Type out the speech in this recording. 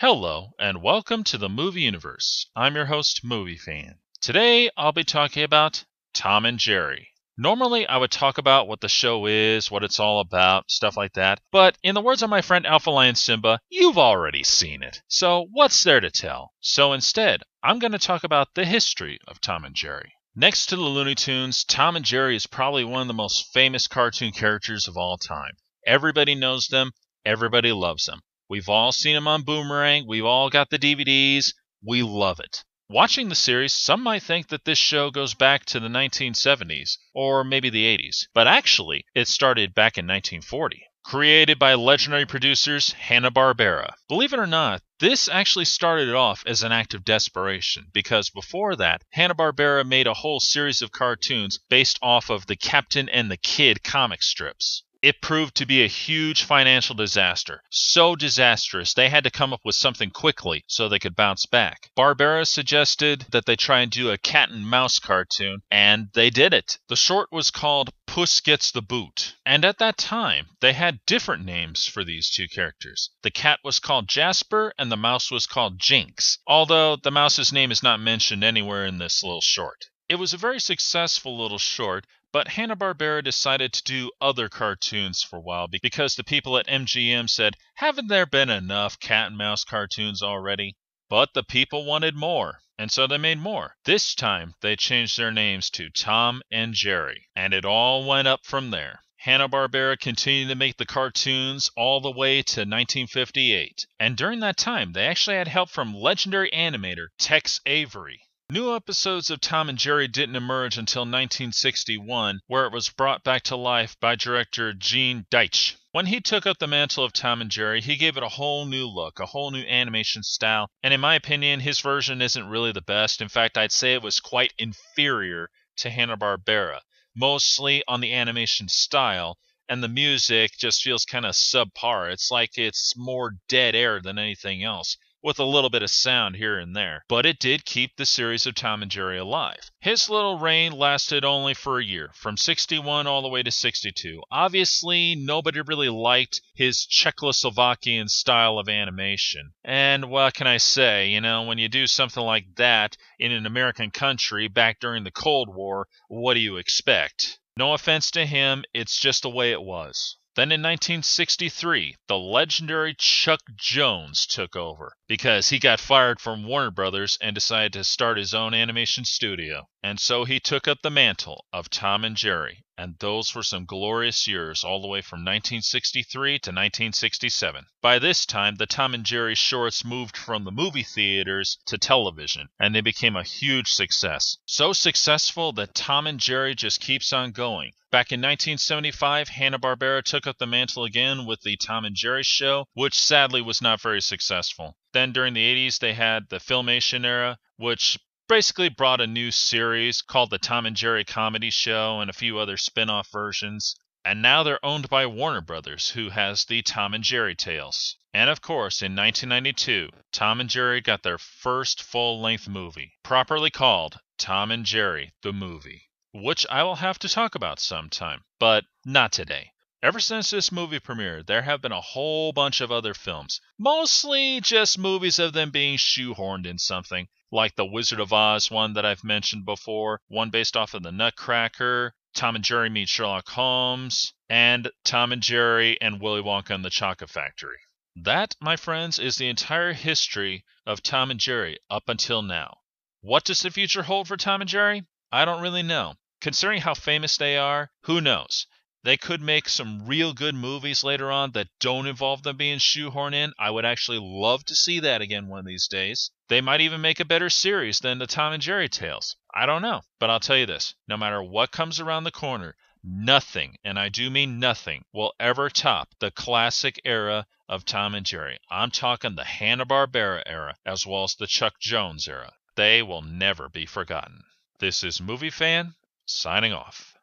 Hello, and welcome to the Movie Universe. I'm your host, Movie Fan. Today, I'll be talking about Tom and Jerry. Normally, I would talk about what the show is, what it's all about, stuff like that. But in the words of my friend Alpha Lion Simba, you've already seen it. So what's there to tell? So instead, I'm going to talk about the history of Tom and Jerry. Next to the Looney Tunes, Tom and Jerry is probably one of the most famous cartoon characters of all time. Everybody knows them, everybody loves them. We've all seen them on Boomerang, we've all got the DVDs, we love it. Watching the series, some might think that this show goes back to the 1970s, or maybe the 80s, but actually, it started back in 1940 created by legendary producers Hanna-Barbera. Believe it or not, this actually started off as an act of desperation because before that, Hanna-Barbera made a whole series of cartoons based off of the Captain and the Kid comic strips. It proved to be a huge financial disaster. So disastrous, they had to come up with something quickly so they could bounce back. Barbera suggested that they try and do a cat and mouse cartoon, and they did it. The short was called Puss Gets the Boot. And at that time, they had different names for these two characters. The cat was called Jasper, and the mouse was called Jinx, although the mouse's name is not mentioned anywhere in this little short. It was a very successful little short, but Hanna-Barbera decided to do other cartoons for a while because the people at MGM said, haven't there been enough cat and mouse cartoons already? But the people wanted more, and so they made more. This time they changed their names to Tom and Jerry, and it all went up from there. Hanna-Barbera continued to make the cartoons all the way to 1958. And during that time, they actually had help from legendary animator Tex Avery. New episodes of Tom and Jerry didn't emerge until 1961, where it was brought back to life by director Gene Deitch. When he took up the mantle of Tom and Jerry, he gave it a whole new look, a whole new animation style, and in my opinion, his version isn't really the best. In fact, I'd say it was quite inferior to Hanna-Barbera, mostly on the animation style, and the music just feels kind of subpar. It's like it's more dead air than anything else with a little bit of sound here and there. But it did keep the series of Tom and Jerry alive. His little reign lasted only for a year, from 61 all the way to 62. Obviously, nobody really liked his Czechoslovakian style of animation. And what can I say? You know, when you do something like that in an American country back during the Cold War, what do you expect? No offense to him, it's just the way it was. Then in 1963, the legendary Chuck Jones took over because he got fired from Warner Brothers and decided to start his own animation studio. And so he took up the mantle of Tom and Jerry, and those were some glorious years all the way from 1963 to 1967. By this time, the Tom and Jerry shorts moved from the movie theaters to television, and they became a huge success. So successful that Tom and Jerry just keeps on going. Back in 1975, Hanna-Barbera took up the mantle again with the Tom and Jerry show, which sadly was not very successful. Then during the 80s, they had the Filmation era, which basically brought a new series called the Tom and Jerry Comedy Show and a few other spin off versions. And now they're owned by Warner Brothers, who has the Tom and Jerry Tales. And of course, in 1992, Tom and Jerry got their first full length movie, properly called Tom and Jerry the Movie which I will have to talk about sometime, but not today. Ever since this movie premiered, there have been a whole bunch of other films, mostly just movies of them being shoehorned in something, like the Wizard of Oz one that I've mentioned before, one based off of the Nutcracker, Tom and Jerry Meet Sherlock Holmes, and Tom and Jerry and Willy Wonka and the Chocolate Factory. That, my friends, is the entire history of Tom and Jerry up until now. What does the future hold for Tom and Jerry? I don't really know. Considering how famous they are, who knows? They could make some real good movies later on that don't involve them being shoehorned in. I would actually love to see that again one of these days. They might even make a better series than the Tom and Jerry tales. I don't know. But I'll tell you this no matter what comes around the corner, nothing, and I do mean nothing, will ever top the classic era of Tom and Jerry. I'm talking the Hanna-Barbera era as well as the Chuck Jones era. They will never be forgotten. This is Movie Fan signing off.